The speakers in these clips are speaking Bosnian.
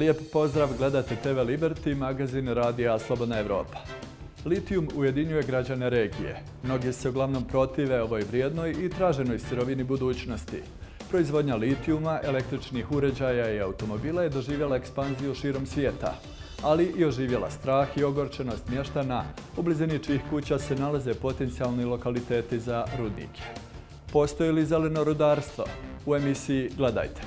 Lijep pozdrav, gledate TV Liberty, magazin Radija Slobodna Evropa. Litijum ujedinjuje građane regije. Mnogi se uglavnom protive ovoj vrijednoj i traženoj sirovini budućnosti. Proizvodnja litijuma, električnih uređaja i automobila je doživjela ekspanziju širom svijeta, ali i oživjela strah i ogorčenost mještana, u blizini čih kuća se nalaze potencijalni lokaliteti za rudnike. Postoji li zeleno rudarstvo? U emisiji Gledajte.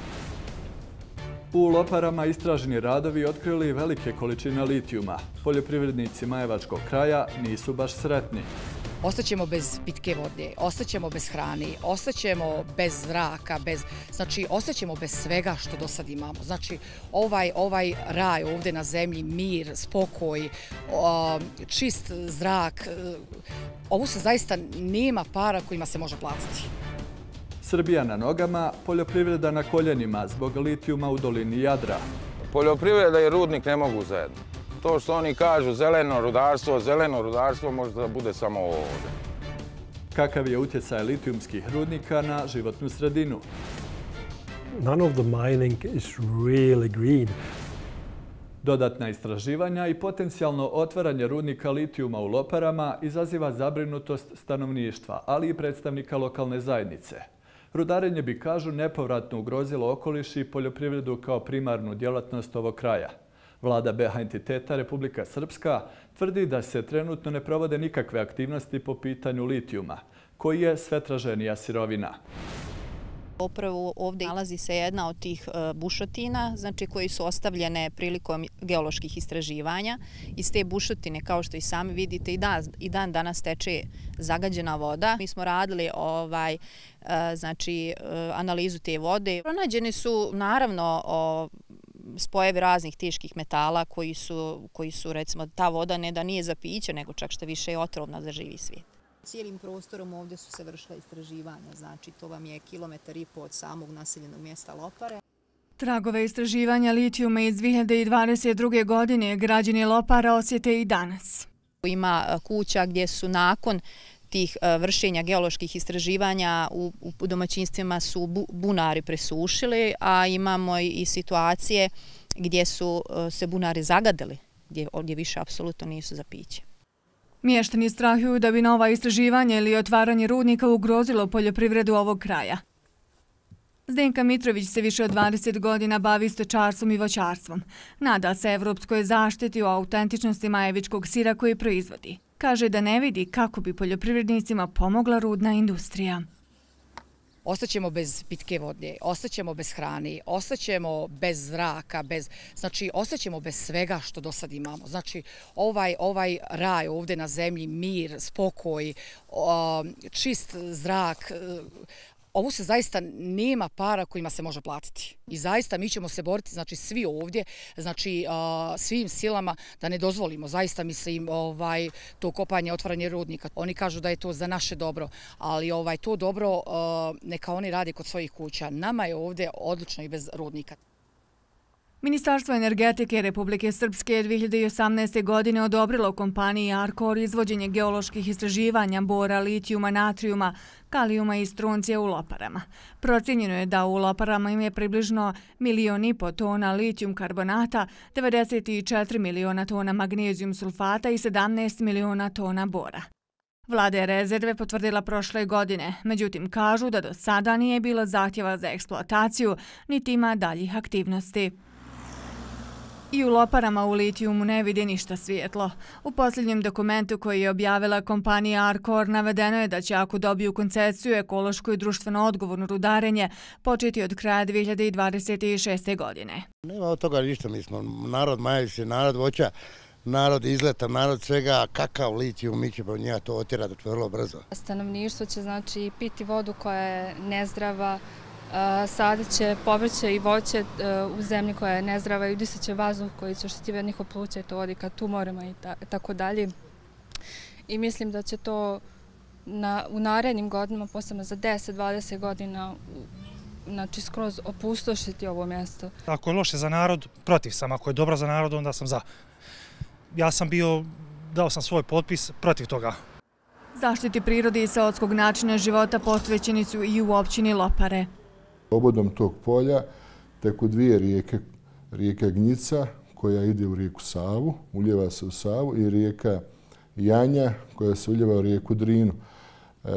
U Loparama istraženi radovi otkrili velike količine litijuma. Poljoprivrednici Majevačkog kraja nisu baš sretni. Ostaćemo bez pitke vode, ostaćemo bez hrane, ostaćemo bez zraka, bez, znači ostaćemo bez svega što do sad imamo. Znači ovaj, ovaj raj ovdje na zemlji, mir, spokoj, čist zrak, e, ovo se zaista nema para kojima se može platiti. Srbija na nogama, poljoprivreda na koljenima zbog litijuma u dolini Jadra. Poljoprivreda i rudnik ne mogu zajedno. To što oni kažu zeleno rudarstvo, zeleno rudarstvo može da bude samo ovdje. Kakav je utjecaj litijumskih rudnika na životnu sredinu? None of the mining is really green. Dodatna istraživanja i potencijalno otvaranje rudnika litijuma u Loparama izaziva zabrinutost stanovništva, ali i predstavnika lokalne zajednice. Rudarenje bi, kažu, nepovratno ugrozilo okoliš i poljoprivredu kao primarnu djelatnost ovog kraja. Vlada BH entiteta Republika Srpska tvrdi da se trenutno ne provode nikakve aktivnosti po pitanju litijuma, koji je svetraženija sirovina. Upravo ovdje nalazi se jedna od tih e, bušotina, znači koji su ostavljene prilikom geoloških istraživanja. Iz te bušotine, kao što i sami vidite, i dan danas teče zagađena voda. Mi smo radili ovaj, e, znači, e, analizu te vode. Pronađeni su naravno spojevi raznih teških metala koji su, koji su, recimo, ta voda ne da nije za piće, nego čak što više je otrovna za živi svijet. Cijelim prostorom ovdje su se vršila istraživanja, znači to vam je kilometar i po od samog naseljenog mjesta Lopare. Tragove istraživanja litijuma iz 2022. godine građani Lopara osjete i danas. Ima e, kuća gdje su nakon tih e, vršenja geoloških istraživanja u domaćinstvima su bunari presušili, a imamo i situacije gdje su e, se bunari zagadili, gdje više apsolutno nisu za piće. Mještani strahuju da bi nova istraživanja ili otvaranje rudnika ugrozilo poljoprivredu ovog kraja. Zdenka Mitrović se više od 20 godina bavi stočarstvom i voćarstvom. Nada se evropskoj zaštiti o autentičnosti majevičkog sira koji proizvodi. Kaže da ne vidi kako bi poljoprivrednicima pomogla rudna industrija ostaćemo bez pitke vode, ostaćemo bez hrane, ostaćemo bez zraka, bez, znači ostaćemo bez svega što do sad imamo. Znači ovaj, ovaj raj ovdje na zemlji, mir, spokoj, čist zrak, ovo se zaista nema para kojima se može platiti. I zaista mi ćemo se boriti, znači svi ovdje, znači svim silama da ne dozvolimo. Zaista mislim ovaj, to kopanje, otvaranje rudnika. Oni kažu da je to za naše dobro, ali ovaj to dobro neka oni radi kod svojih kuća. Nama je ovdje odlično i bez rudnika. Ministarstvo energetike Republike Srpske 2018. godine odobrilo kompaniji Arkor izvođenje geoloških istraživanja bora, litijuma, natrijuma, kalijuma i struncije u Loparama. Procijenjeno je da u Loparama im je približno milijon i po tona litijum karbonata, 94 miliona tona magnezijum sulfata i 17 miliona tona bora. Vlada je rezerve potvrdila prošle godine, međutim kažu da do sada nije bilo zahtjeva za eksploataciju, niti ima daljih aktivnosti. I u Loparama u litijumu ne vidi ništa svijetlo. U posljednjem dokumentu koji je objavila kompanija Arcor navedeno je da će ako dobiju koncesiju ekološko i društveno odgovorno rudarenje početi od kraja 2026. godine. Nema od toga ništa, mi smo narod majevice, narod voća, narod izleta, narod svega, kakav litijum, mi ćemo njega to otjerati vrlo brzo. Stanovništvo će znači piti vodu koja je nezdrava, sadit će povrće i voće e, u zemlji koja je nezdrava i udisat će vazduh koji će oštetiti njihov pluća i to vodi ka tumorima i tako dalje. I mislim da će to u narednim godinama, posebno za 10-20 godina, znači skroz opustošiti ovo mjesto. Ako je loše za narod, protiv sam. Ako je dobro za narod, onda sam za. Ja sam bio, dao sam svoj potpis protiv toga. Zaštiti prirodi i seotskog načina života posvećeni su i u općini Lopare. Obodom tog polja teku dvije rijeke rijeka Gnjica koja ide u rijeku Savu, uljeva se u Savu i rijeka Janja koja se uljeva u rijeku Drinu. E,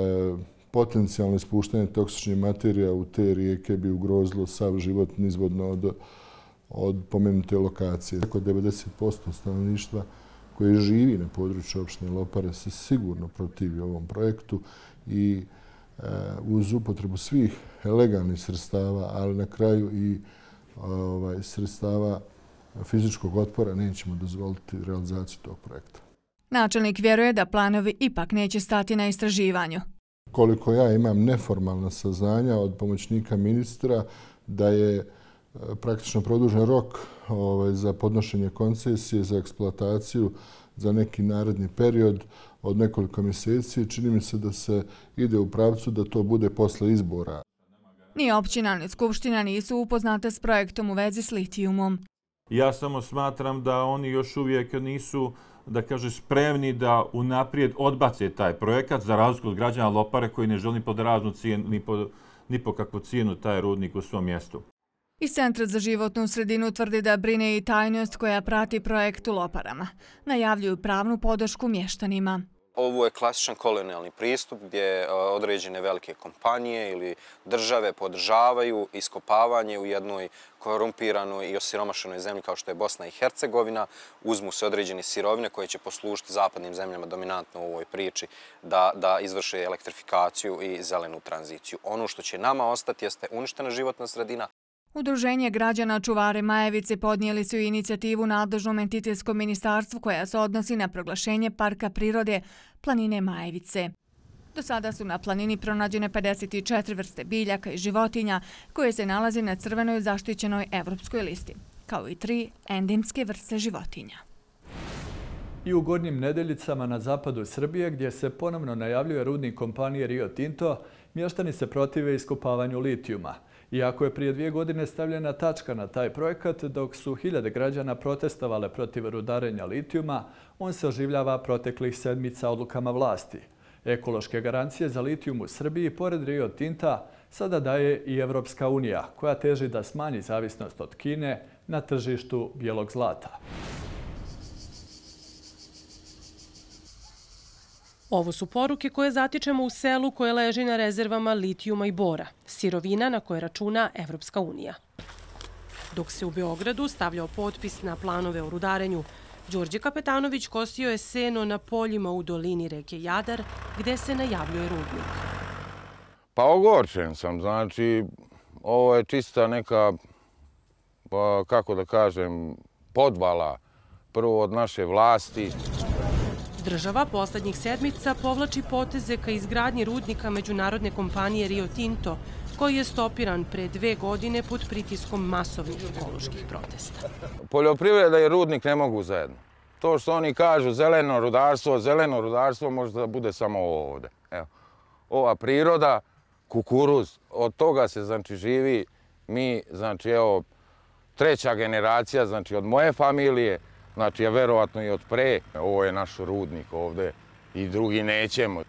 potencijalno ispuštanje toksičnih materija u te rijeke bi ugrozilo sav život nizvodno od, od pomenute lokacije. Oko 90% stanovništva koje živi na području opštine Lopare se sigurno protivi ovom projektu i uz upotrebu svih legalnih sredstava, ali na kraju i ovaj, sredstava fizičkog otpora nećemo dozvoliti realizaciju tog projekta. Načelnik vjeruje da planovi ipak neće stati na istraživanju. Koliko ja imam neformalna saznanja od pomoćnika ministra da je e, praktično produžen rok ovaj, za podnošenje koncesije za eksploataciju za neki naredni period od nekoliko mjeseci. Čini mi se da se ide u pravcu da to bude posle izbora. Ni općina, ni skupština nisu upoznate s projektom u vezi s litijumom. Ja samo smatram da oni još uvijek nisu da kaže spremni da unaprijed odbace taj projekat za razliku od građana Lopare koji ne želi pod raznu cijenu ni po, ni po kakvu cijenu taj rudnik u svom mjestu. Iz Centra za životnu sredinu tvrdi da brine i tajnost koja prati projekt u Loparama. Najavljuju pravnu podršku mještanima. Ovo je klasičan kolonijalni pristup gdje e, određene velike kompanije ili države podržavaju iskopavanje u jednoj korumpiranoj i osiromašenoj zemlji kao što je Bosna i Hercegovina. Uzmu se određene sirovine koje će poslužiti zapadnim zemljama dominantno u ovoj priči da, da izvrše elektrifikaciju i zelenu tranziciju. Ono što će nama ostati jeste uništena životna sredina, Udruženje građana Čuvare Majevice podnijeli su inicijativu nadležnom entitetskom ministarstvu koja se odnosi na proglašenje Parka prirode Planine Majevice. Do sada su na planini pronađene 54 vrste biljaka i životinja koje se nalazi na crvenoj zaštićenoj evropskoj listi, kao i tri endemske vrste životinja. I u gornjim nedeljicama na zapadu Srbije, gdje se ponovno najavljuje rudnik kompanije Rio Tinto, mještani se protive iskopavanju litijuma – Iako je prije dvije godine stavljena tačka na taj projekat, dok su hiljade građana protestovale protiv rudarenja litijuma, on se oživljava proteklih sedmica odlukama vlasti. Ekološke garancije za litijum u Srbiji, pored Rio Tinta, sada daje i Evropska unija, koja teži da smanji zavisnost od Kine na tržištu bijelog zlata. Ovo su poruke koje zatičemo u selu koje leži na rezervama litijuma i bora, sirovina na koje računa Evropska unija. Dok se u Beogradu stavljao potpis na planove o rudarenju, Đorđe Kapetanović kosio je seno na poljima u dolini reke Jadar, gde se najavljuje rudnik. Pa ogorčen sam, znači, ovo je čista neka, pa kako da kažem, podvala prvo od naše vlasti. Država poslednjih sedmica povlači poteze ka izgradnji rudnika međunarodne kompanije Rio Tinto, koji je stopiran pre dve godine pod pritiskom masovnih ekoloških protesta. Poljoprivreda i rudnik ne mogu zajedno. To što oni kažu zeleno rudarstvo, zeleno rudarstvo može da bude samo ovde. Evo, ova priroda, kukuruz, od toga se znači živi mi, znači evo, treća generacija, znači od moje familije, Znači, ja verovatno i od pre, ovo je naš rudnik ovde i drugi nećemo.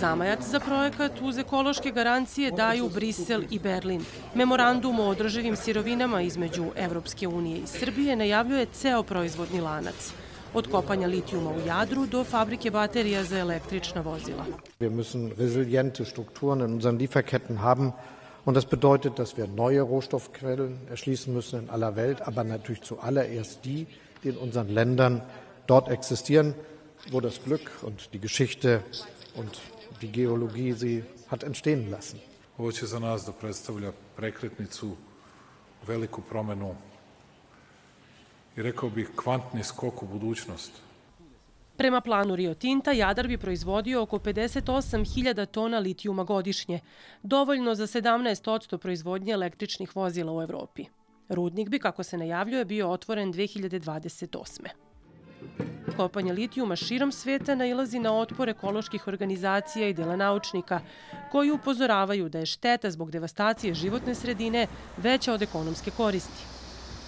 Zamajac za projekat uz ekološke garancije daju Brisel i Berlin. Memorandum o održivim sirovinama između Evropske unije i Srbije najavljuje ceo proizvodni lanac. Od kopanja litijuma u Jadru do fabrike baterija za električna vozila. Wir müssen resiliente Strukturen in unseren Lieferketten haben. Und das bedeutet, dass wir neue Rohstoffquellen erschließen müssen in aller Welt, aber natürlich zuallererst die, die in unseren Ländern dort existieren, wo das Glück und die Geschichte und die Geologie sie hat entstehen lassen. Ovo će za nas da predstavlja prekretnicu, veliku promenu i rekao bih kvantni skok u budućnost. Prema planu Rio Tinta, Jadar bi proizvodio oko 58.000 tona litijuma godišnje, dovoljno za 17% proizvodnje električnih vozila u Evropi. Rudnik bi, kako se najavljuje, bio otvoren 2028. Kopanje litijuma širom sveta nailazi na otpor ekoloških organizacija i dela naučnika, koji upozoravaju da je šteta zbog devastacije životne sredine veća od ekonomske koristi.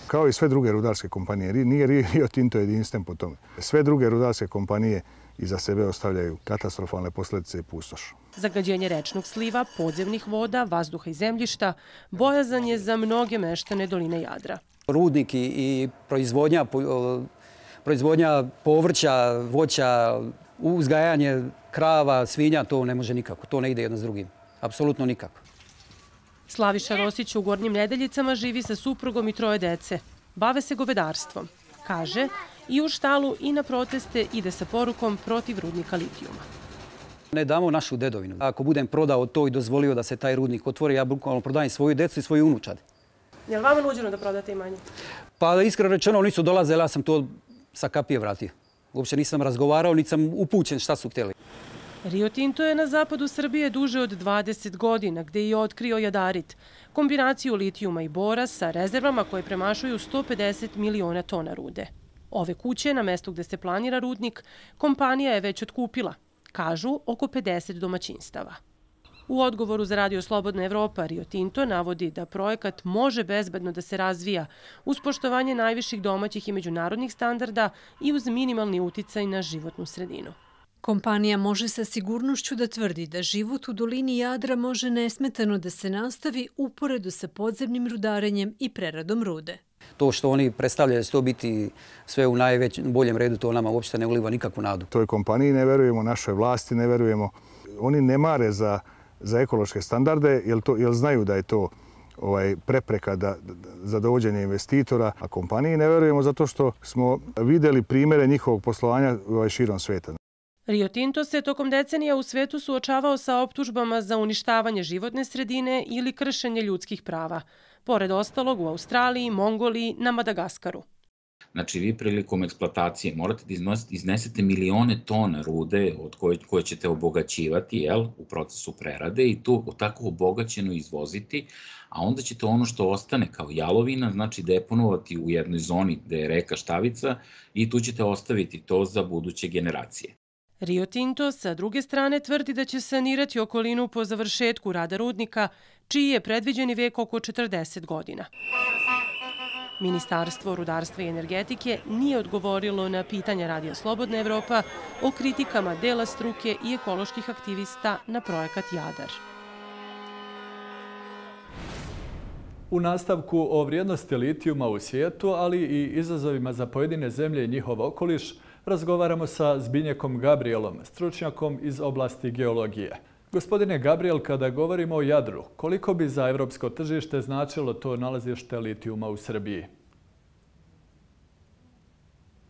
Kao i sve druge rudarske kompanije, nije Rio Tinto jedinstven po tome. Sve druge rudarske kompanije iza sebe ostavljaju katastrofalne posljedice i pustoš. Zagađenje rečnog sliva, podzemnih voda, vazduha i zemljišta bojazan je za mnoge meštane doline Jadra. Rudnik i proizvodnja, proizvodnja povrća, voća, uzgajanje krava, svinja, to ne može nikako. To ne ide jedno s drugim. Apsolutno nikako. Slaviša Rosić u Gornjim nedeljicama živi sa suprugom i troje dece. Bave se govedarstvom. Kaže, i u štalu i na proteste ide sa porukom protiv rudnika litijuma. Ne damo našu dedovinu. Ako budem prodao to i dozvolio da se taj rudnik otvori, ja bukvalno prodajem svoju decu i svoju unučad. Je li vama nuđeno da prodate imanje? Pa iskreno rečeno, oni su dolazili, ja sam to sa kapije vratio. Uopće nisam razgovarao, niti sam upućen šta su htjeli. Rio Tinto je na zapadu Srbije duže od 20 godina, gde je otkrio jadarit, kombinaciju litijuma i bora sa rezervama koje premašuju 150 miliona tona rude. Ove kuće, na mestu gde se planira rudnik, kompanija je već otkupila, kažu oko 50 domaćinstava. U odgovoru za Radio Slobodna Evropa, Rio Tinto navodi da projekat može bezbedno da se razvija uz poštovanje najviših domaćih i međunarodnih standarda i uz minimalni uticaj na životnu sredinu. Kompanija može sa sigurnošću da tvrdi da život u dolini Jadra može nesmetano da se nastavi uporedu sa podzemnim rudarenjem i preradom rude. To što oni predstavljaju da će to biti sve u najvećem, boljem redu, to nama uopšte ne uliva nikakvu nadu. Toj kompaniji ne verujemo, našoj vlasti ne verujemo. Oni ne mare za, za ekološke standarde, jer, to, jer znaju da je to ovaj prepreka da, za dovođenje investitora, a kompaniji ne verujemo zato što smo videli primere njihovog poslovanja ovaj, širom sveta. Rio Tinto se tokom decenija u svetu suočavao sa optužbama za uništavanje životne sredine ili kršenje ljudskih prava. Pored ostalog u Australiji, Mongoliji, na Madagaskaru. Znači, vi prilikom eksploatacije morate da iznesete milione tona rude od koje, koje ćete obogaćivati jel, u procesu prerade i to tako obogaćeno izvoziti, a onda ćete ono što ostane kao jalovina, znači deponovati u jednoj zoni gde je reka Štavica i tu ćete ostaviti to za buduće generacije. Rio Tinto sa druge strane tvrdi da će sanirati okolinu po završetku rada rudnika, čiji je predviđeni vek oko 40 godina. Ministarstvo rudarstva i energetike nije odgovorilo na pitanja Radio Slobodna Evropa o kritikama dela struke i ekoloških aktivista na projekat Jadar. U nastavku o vrijednosti litijuma u svijetu, ali i izazovima za pojedine zemlje i njihov okoliš, razgovaramo sa Zbinjekom Gabrielom, stručnjakom iz oblasti geologije. Gospodine Gabriel, kada govorimo o Jadru, koliko bi za evropsko tržište značilo to nalazište litijuma u Srbiji?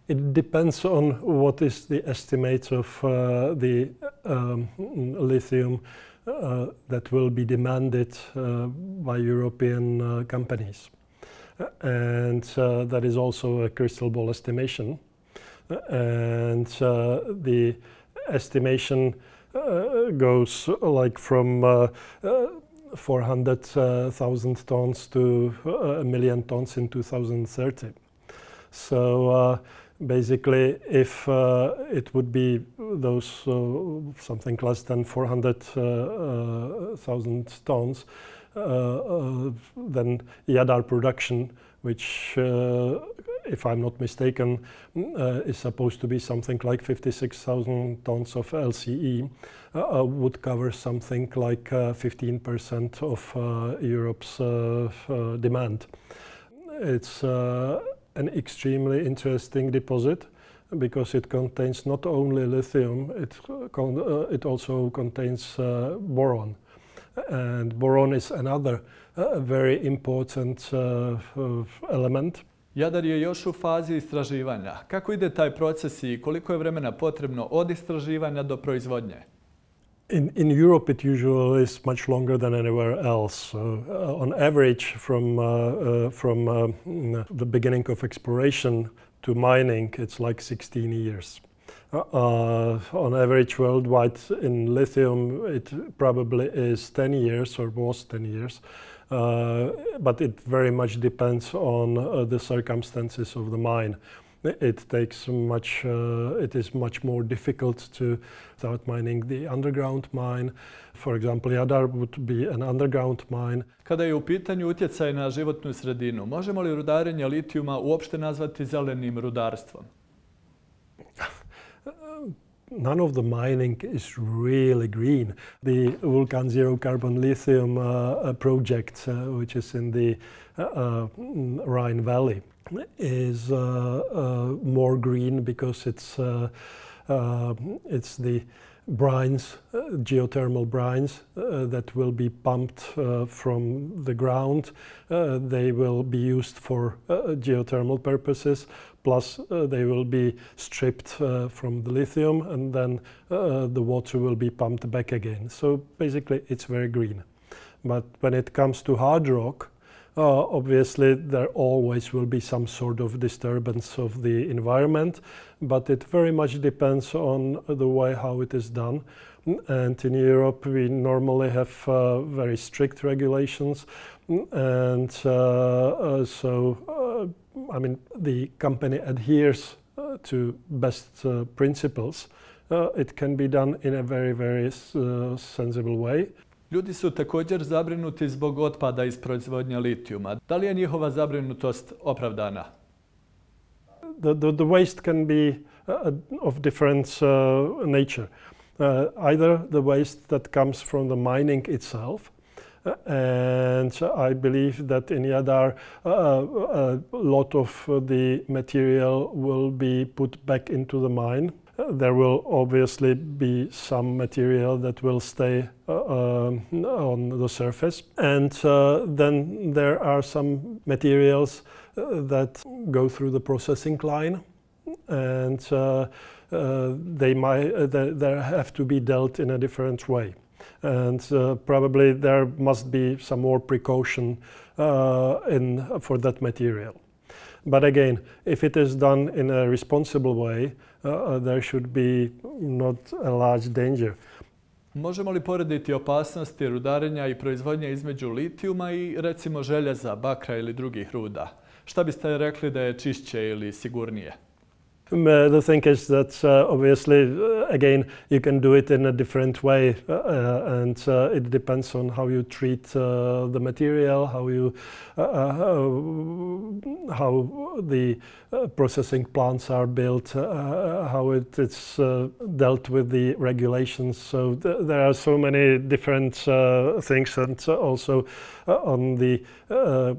It depends on what is the estimate of uh, the um, lithium uh, that will be demanded uh, by European uh, companies. And uh, that is also a crystal ball estimation. And uh, the estimation uh, goes like from uh, 400,000 tons to a million tons in 2030. So basically, if uh, it would be those uh, something less than 400,000 uh, tons, then Yadar production, which if I'm not mistaken, uh, is supposed to be something like 56,000 tons of LCE, uh, uh, would cover something like 15% uh, of uh, Europe's uh, demand. It's an extremely interesting deposit because it contains not only lithium, it, con it also contains boron. And boron is another very important element Jadar je još u fazi istraživanja. Kako ide taj proces i koliko je vremena potrebno od istraživanja do proizvodnje? In, in Europe, it usually is much longer than anywhere else. Uh, on average, from, uh, uh, from uh, the beginning of exploration to mining, it's like 16 years. Uh, uh, on average worldwide in lithium, it probably is 10 years or was 10 years. Uh, but it very much depends on uh, the circumstances of the mine. It takes much, uh, it is much more difficult to start mining the underground mine. For example, Jadar would be an underground mine. Kada je u pitanju utjecaj na životnu sredinu, možemo li rudarenje litijuma uopšte nazvati zelenim rudarstvom? None of the mining is really green. The Vulcan Zero Carbon Lithium uh, project, uh, which is in the uh, uh Rhine Valley, is uh, uh, more green because it's it's the brines, uh, geothermal brines uh, that will be pumped uh, from the ground. they will be used for geothermal purposes, plus they will be stripped from the lithium and then the water will be pumped back again. So basically it's very green. But when it comes to hard rock, uh, obviously, there always will be some sort of disturbance of the environment, but it very much depends on the way how it is done. And in Europe, we normally have uh, very strict regulations. And uh, uh so, uh, I mean, the company adheres uh, to best principles. it can be done in a very, very sensible way. Ljudi su također zabrinuti zbog otpada iz proizvodnja litijuma. Da li je njihova zabrinutost opravdana? The, the, the waste can be uh, of different uh, nature. Uh, either the waste that comes from the mining itself, uh, and I believe that in Yadar uh, a lot of the material will be put back into the mine there will obviously be some material that will stay uh, um, on the surface. And uh, then there are some materials uh, that go through the processing line and uh, uh, they might uh, they, have to be dealt in a different way. And probably there must be some more precaution in, for that material. But again, if it is done in a responsible way, Uh, uh, there should be not a large danger. Možemo li porediti opasnosti rudarenja i proizvodnje između litijuma i recimo željeza, bakra ili drugih ruda? Šta biste rekli da je čišće ili sigurnije? Uh, the thing is that uh, obviously, uh, again, you can do it in a different way, uh, uh and uh, it depends on how you treat the material, how you, how the processing plants are built, how it is dealt with the regulations. So th there are so many different things, and also Uh, on the uh,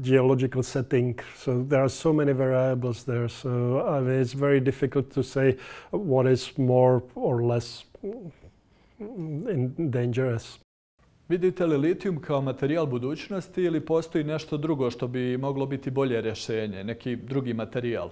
geological setting. So there are so many variables there. So I mean, it's very difficult to say what is more or less mm, dangerous. Vidite li litijum kao materijal budućnosti ili postoji nešto drugo što bi moglo biti bolje rješenje, neki drugi materijal?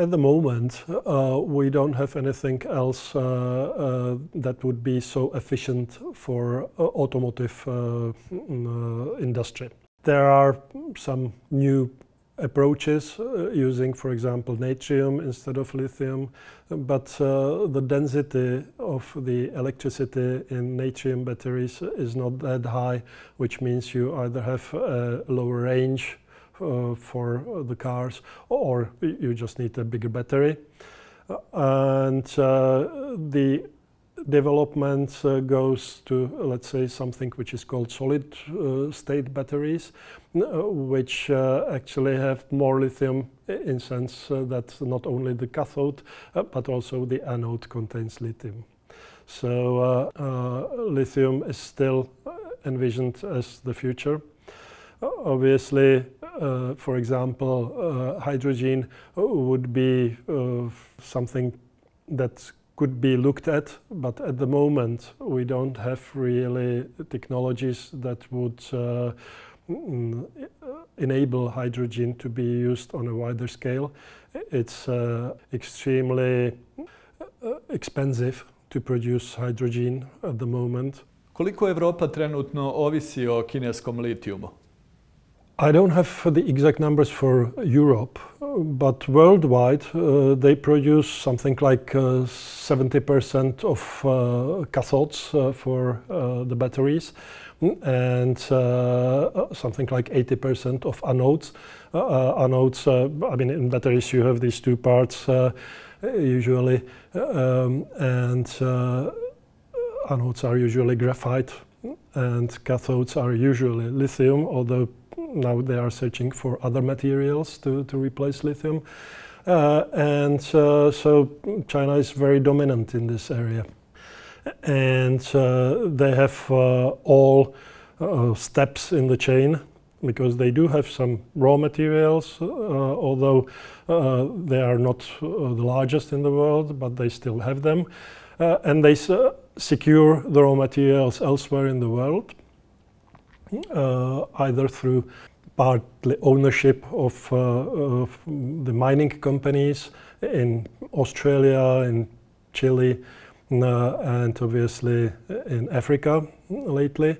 At the moment, uh, we don't have anything else uh, uh, that would be so efficient for uh, automotive uh, uh, industry. There are some new approaches using, for example, natrium instead of lithium, but the density of the electricity in natrium batteries is not that high, which means you either have a lower range for the cars or you just need a bigger battery. Uh, and uh, the development uh, goes to, let's say, something which is called solid uh, state batteries, uh, which uh, actually have more lithium in sense uh, that not only the cathode, uh, but also the anode contains lithium. So lithium is still envisioned as the future. Obviously, for example, hydrogen would be something that could be looked at, but at the moment we don't have really technologies that would uh, mm, enable hydrogen to be used on a wider scale. It's uh, extremely uh, expensive to produce hydrogen at the moment. Koliko Evropa trenutno ovisi o kineskom litijumu? I don't have the exact numbers for Europe, but worldwide uh, they produce something like 70% uh, of uh, cathodes uh, for uh, the batteries and uh, something like 80% of anodes. anodes, I mean, in batteries you have these two parts usually, um, and anodes are usually graphite and cathodes are usually lithium, although now they are searching for other materials to, to replace lithium. Uh, and uh, so China is very dominant in this area. And uh, they have uh, all uh, steps in the chain because they do have some raw materials, uh, although they are not the largest in the world, but they still have them. and they secure the raw materials elsewhere in the world, either through partly ownership of, uh, of, the mining companies in Australia, in Chile, uh, and obviously in Africa lately.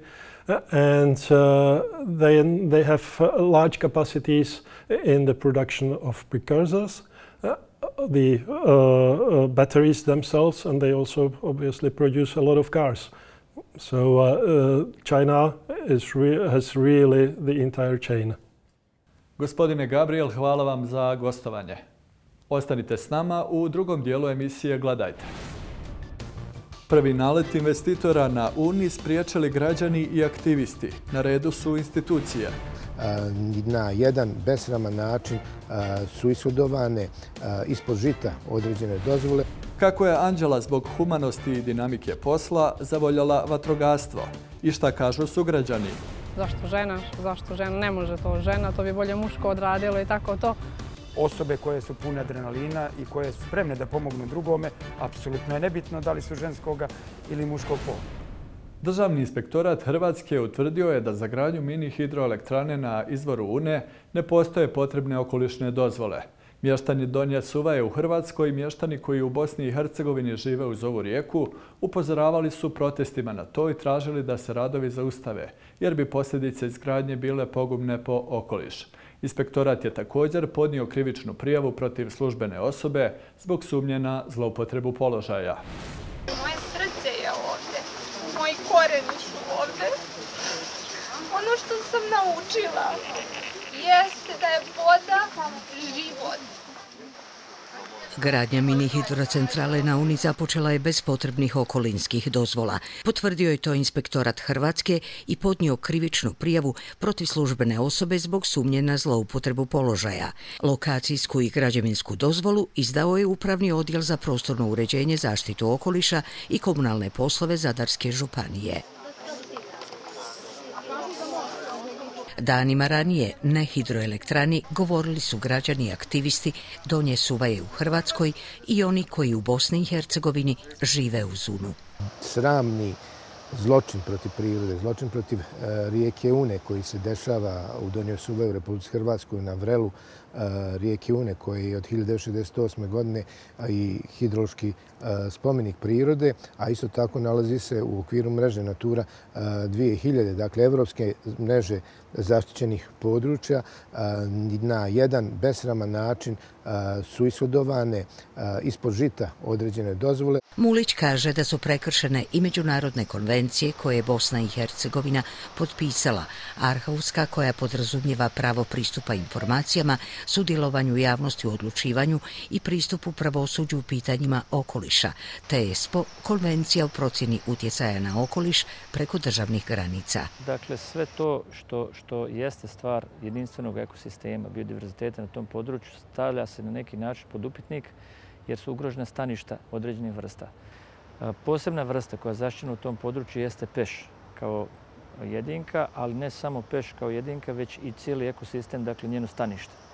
Uh, and uh, they, they have uh, large capacities in the production of precursors, uh, the batteries themselves, and they also obviously produce a lot of cars. So uh, uh, China is re has really the entire chain. Gospodine Gabriel, hvala vam za gostovanje. Ostanite s nama u drugom dijelu emisije Gledajte. Prvi nalet investitora na Uni spriječali građani i aktivisti. Na redu su institucije. Na jedan besraman način su ishodovane ispod žita određene dozvole kako je Anđela zbog humanosti i dinamike posla zavoljala vatrogastvo i šta kažu sugrađani. Zašto žena? Zašto žena? Ne može to žena, to bi bolje muško odradilo i tako to. Osobe koje su pune adrenalina i koje su spremne da pomognu drugome, apsolutno je nebitno da li su ženskoga ili muškog pola. Državni inspektorat Hrvatske utvrdio je da za gradnju mini hidroelektrane na izvoru UNE ne postoje potrebne okolišne dozvole. Mještani Donja Suvaje u Hrvatskoj i mještani koji u Bosni i Hercegovini žive uz ovu rijeku upozoravali su protestima na to i tražili da se radovi zaustave, jer bi posljedice izgradnje bile pogubne po okoliš. Inspektorat je također podnio krivičnu prijavu protiv službene osobe zbog sumnje na zloupotrebu položaja. Moje srce je ovdje, moji koreni su ovdje. Ono što sam naučila jeste da je voda život. Gradnja mini hidrocentrale na Uni započela je bez potrebnih okolinskih dozvola. Potvrdio je to inspektorat Hrvatske i podnio krivičnu prijavu protiv službene osobe zbog sumnje na zloupotrebu položaja. Lokacijsku i građevinsku dozvolu izdao je Upravni odjel za prostorno uređenje, zaštitu okoliša i komunalne poslove Zadarske županije. Danima ranije na hidroelektrani govorili su građani i aktivisti Donje Suvaje u Hrvatskoj i oni koji u Bosni i Hercegovini žive u Zunu. Sramni zločin protiv prirode, zločin protiv e, rijeke Une koji se dešava u Donjoj Suvaju u Republici Hrvatskoj na vrelu e, rijeke Une koji je od 1968. godine i hidrološki e, spomenik prirode, a isto tako nalazi se u okviru mreže Natura 2000, dakle evropske mreže zaštićenih područja na jedan besraman način su ishodovane ispod žita određene dozvole. Mulić kaže da su prekršene i međunarodne konvencije koje je Bosna i Hercegovina potpisala, Arhauska koja podrazumijeva pravo pristupa informacijama, sudjelovanju javnosti u odlučivanju i pristupu pravosuđu u pitanjima okoliša, te ESPO, konvencija o procjeni utjecaja na okoliš preko državnih granica. Dakle, sve to što, što jeste stvar jedinstvenog ekosistema, biodiverziteta na tom području, stavlja se na neki način pod upitnik jer su ugrožene staništa određenih vrsta. E, posebna vrsta koja je zaštićena u tom području jeste peš kao jedinka, ali ne samo peš kao jedinka, već i cijeli ekosistem, dakle njeno stanište.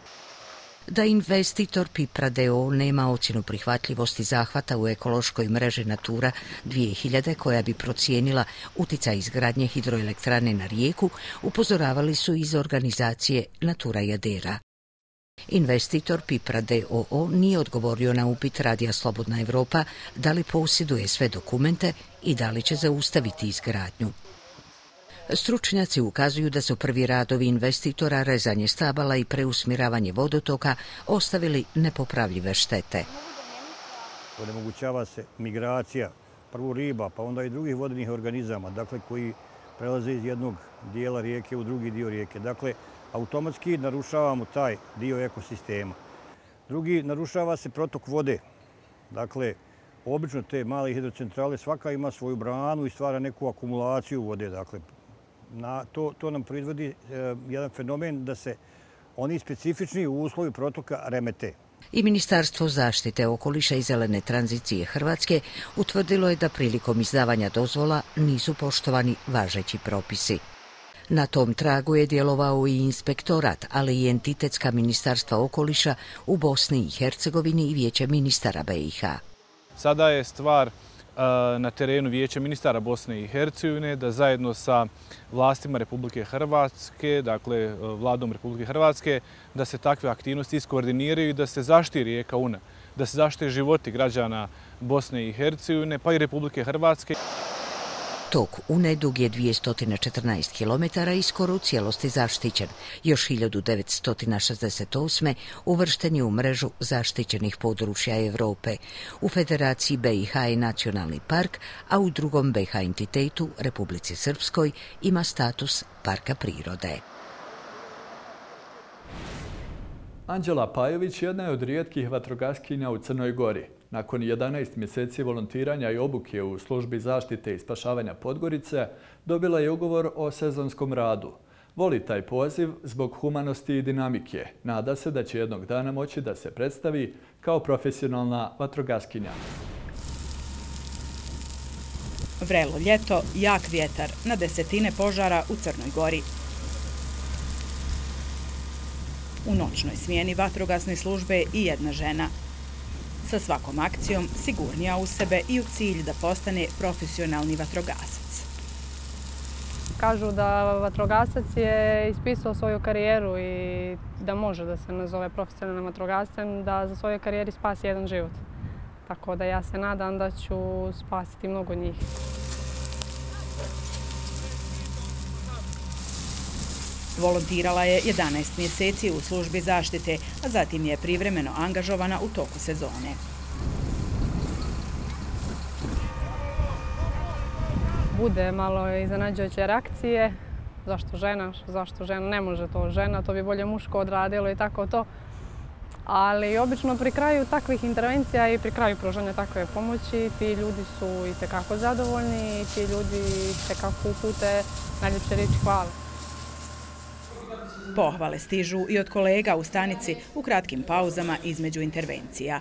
Da investitor Pipra Deo nema ocjenu prihvatljivosti zahvata u ekološkoj mreži Natura 2000 koja bi procijenila uticaj izgradnje hidroelektrane na rijeku, upozoravali su iz organizacije Natura Jadera. Investitor Pipra DOO nije odgovorio na upit Radija Slobodna Evropa da li posjeduje sve dokumente i da li će zaustaviti izgradnju. Stručnjaci ukazuju da su prvi radovi investitora rezanje stabala i preusmiravanje vodotoka ostavili nepopravljive štete. Onemogućava se migracija prvo riba, pa onda i drugih vodenih organizama, dakle koji prelaze iz jednog dijela rijeke u drugi dio rijeke. Dakle, automatski narušavamo taj dio ekosistema. Drugi, narušava se protok vode. Dakle, obično te male hidrocentrale svaka ima svoju branu i stvara neku akumulaciju vode. Dakle, na, to, to nam proizvodi e, jedan fenomen da se oni specifični uslovi protoka remete. I Ministarstvo zaštite okoliša i zelene tranzicije Hrvatske utvrdilo je da prilikom izdavanja dozvola nisu poštovani važeći propisi. Na tom tragu je djelovao i inspektorat, ali i entitetska ministarstva okoliša u Bosni i Hercegovini i vijeće ministara BiH. Sada je stvar na terenu vijeća ministara Bosne i Hercegovine da zajedno sa vlastima Republike Hrvatske, dakle vladom Republike Hrvatske, da se takve aktivnosti iskoordiniraju i da se zaštiti rijeka Una, da se zaštite životi građana Bosne i Hercegovine pa i Republike Hrvatske. Tok u nedug je 214 km i skoro u cijelosti zaštićen. Još 1968. uvršten je u mrežu zaštićenih područja Evrope. U Federaciji BiH je nacionalni park, a u drugom BiH entitetu, Republici Srpskoj, ima status parka prirode. Anđela Pajović jedna je od rijetkih vatrogaskinja u Crnoj Gori. Nakon 11 mjeseci volontiranja i obuke u službi zaštite i spašavanja Podgorice, dobila je ugovor o sezonskom radu. Voli taj poziv zbog humanosti i dinamike. Nada se da će jednog dana moći da se predstavi kao profesionalna vatrogaskinja. Vrelo ljeto, jak vjetar, na desetine požara u Crnoj Gori. U noćnoj smijeni vatrogasne službe i jedna žena – sa svakom akcijom sigurnija u sebe i u cilj da postane profesionalni vatrogasac. Kažu da vatrogasac je ispisao svoju karijeru i da može da se nazove profesionalnim vatrogascem, da za svoju karijeru spasi jedan život. Tako da ja se nadam da ću spasiti mnogo njih. Volontirala je 11 mjeseci u službi zaštite, a zatim je privremeno angažovana u toku sezone. Bude malo iznenađujuće reakcije. Zašto žena? Zašto žena? Ne može to žena, to bi bolje muško odradilo i tako to. Ali obično pri kraju takvih intervencija i pri kraju pružanja takve pomoći ti ljudi su i tekako zadovoljni i ti ljudi tekako upute najljepše reći hvala. Pohvale stižu i od kolega u stanici u kratkim pauzama između intervencija.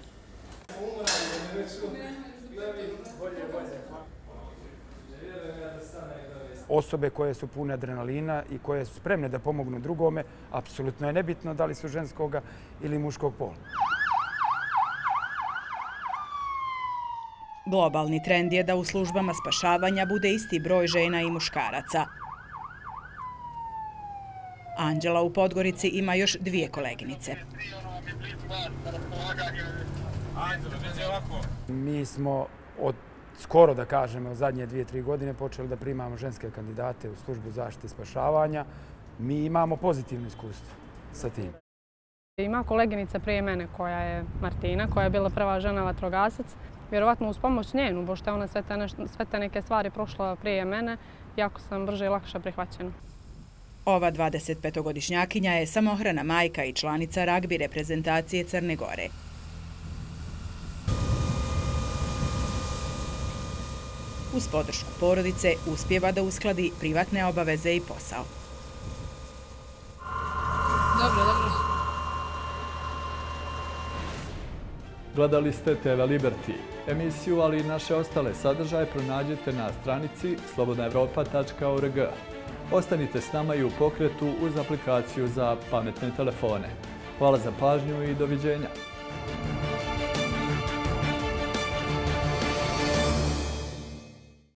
Osobe koje su pune adrenalina i koje su spremne da pomognu drugome, apsolutno je nebitno da li su ženskoga ili muškog pola. Globalni trend je da u službama spašavanja bude isti broj žena i muškaraca. Anđela u Podgorici ima još dvije koleginice. Mi smo od skoro da kažemo od zadnje dvije, tri godine počeli da primamo ženske kandidate u službu zaštite i spašavanja. Mi imamo pozitivno iskustvo sa tim. Ima koleginica prije mene koja je Martina, koja je bila prva žena vatrogasac. Vjerovatno uz pomoć njenu, bo što je ona sve te, sve te neke stvari prošla prije mene, jako sam brže i lakše prihvaćena. Ova 25-godišnjakinja je samohrana majka i članica ragbi reprezentacije Crne Gore. Uz podršku porodice uspjeva da uskladi privatne obaveze i posao. Dobro, dobro. Gledali ste TV Liberty. Emisiju, ali i naše ostale sadržaje pronađete na stranici slobodnaevropa.org. Ostanite s nama i u pokretu uz aplikaciju za pametne telefone. Hvala za pažnju i doviđenja.